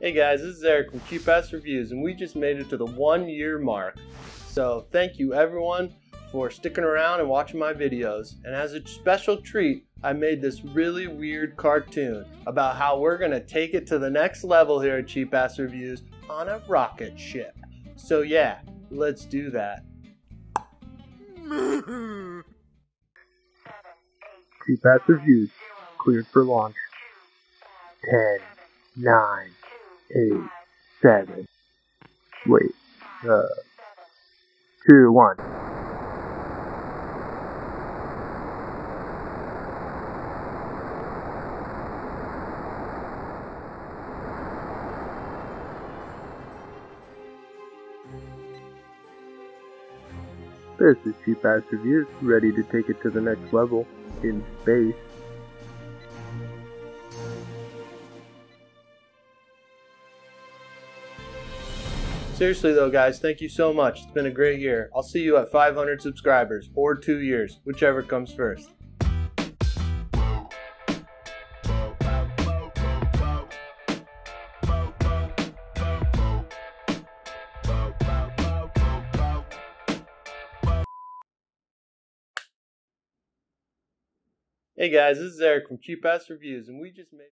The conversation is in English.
Hey guys, this is Eric from Cheap Ass Reviews, and we just made it to the one year mark. So thank you everyone for sticking around and watching my videos. And as a special treat, I made this really weird cartoon about how we're gonna take it to the next level here at Cheap Ass Reviews on a rocket ship. So yeah, let's do that. Cheap Ass Reviews, cleared for launch. 10, 9, 8, 7. Wait, uh, 2, 1. This is Cheap Ass Reviews, ready to take it to the next level in space. Seriously though, guys, thank you so much. It's been a great year. I'll see you at 500 subscribers or two years, whichever comes first. Hey guys, this is Eric from Cheap Ass Reviews, and we just made.